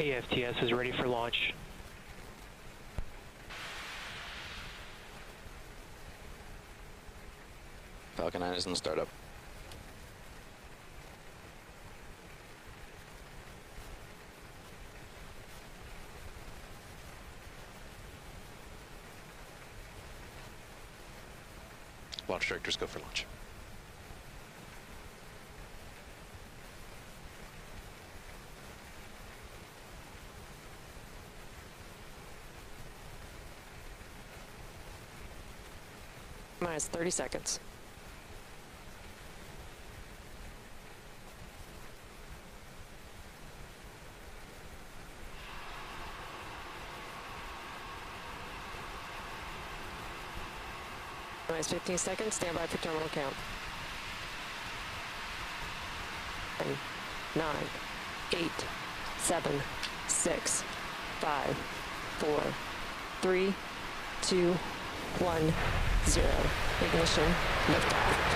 AFTS is ready for launch. Falcon 9 is in startup. Launch directors go for launch. Minus 30 seconds. Minus 15 seconds. Stand by for terminal count. 10, 9, 8, 7, 6, 5, 4, 3, 2, 1, 0. Ignition. Liftoff.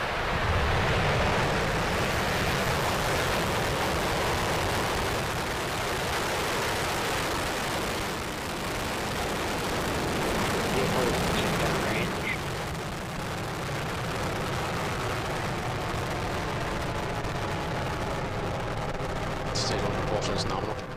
1 propulsion is nominal.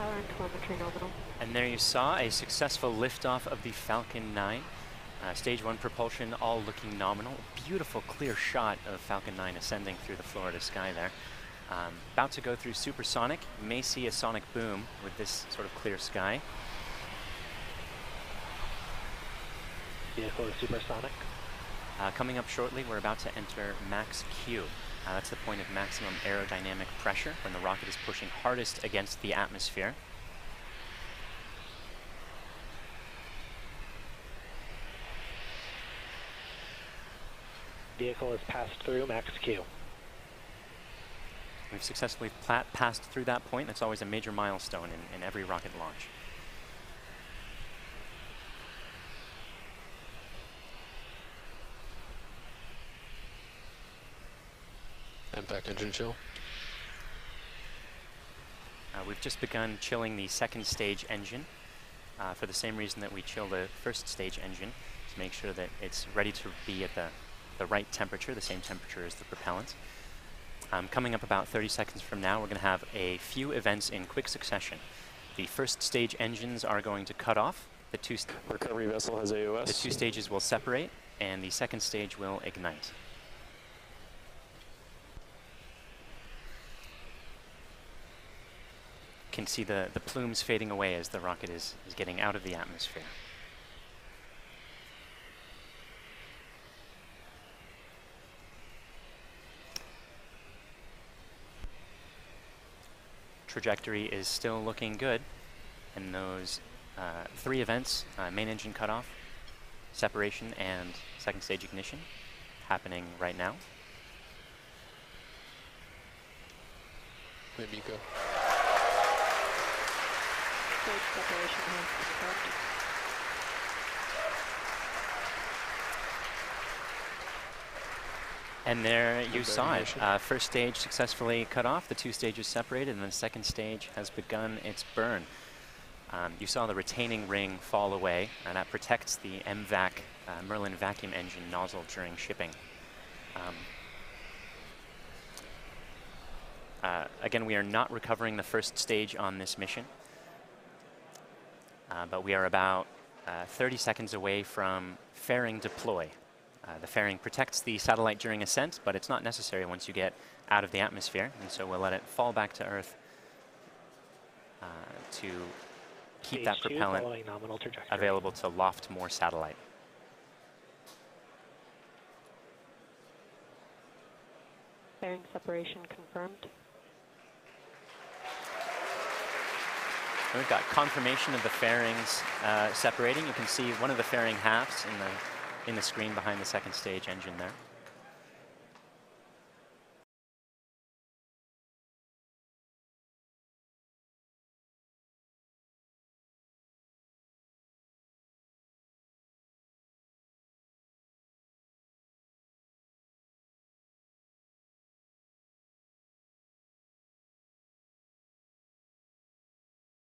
Power and telemetry nominal. And there you saw a successful liftoff of the Falcon 9. Uh, stage 1 propulsion all looking nominal. Beautiful clear shot of Falcon 9 ascending through the Florida sky there. Um, about to go through supersonic. You may see a sonic boom with this sort of clear sky. Vehicle is supersonic. Uh, coming up shortly, we're about to enter max Q. Uh, that's the point of maximum aerodynamic pressure when the rocket is pushing hardest against the atmosphere. Vehicle has passed through max Q. We've successfully passed through that point. That's always a major milestone in, in every rocket launch. MVAC engine chill. Uh, we've just begun chilling the second stage engine uh, for the same reason that we chill the first stage engine to make sure that it's ready to be at the, the right temperature, the same temperature as the propellant. Um, coming up about 30 seconds from now, we're going to have a few events in quick succession. The first stage engines are going to cut off. The two, st- Recovery vessel has AOS. the two stages will separate, and the second stage will ignite. Can see the, the plumes fading away as the rocket is, is getting out of the atmosphere. Trajectory is still looking good, and those uh, three events, uh, main engine cutoff, separation, and second stage ignition, happening right now. Wait, MECO. Stage separation has confirmed. And there you saw it. Uh, first stage successfully cut off, the two stages separated, and the second stage has begun its burn. Um, you saw the retaining ring fall away, and that protects the MVAC uh, Merlin vacuum engine nozzle during shipping. Um, uh, again, we are not recovering the first stage on this mission, uh, but we are about uh, 30 seconds away from fairing deploy. Uh, the fairing protects the satellite during ascent, but it's not necessary once you get out of the atmosphere, and so we'll let it fall back to Earth uh, to keep Stage that propellant following nominal trajectory. available to loft more satellite. Fairing separation confirmed. We've got confirmation of the fairings uh, separating. You can see one of the fairing halves in the in the screen behind the second stage engine there.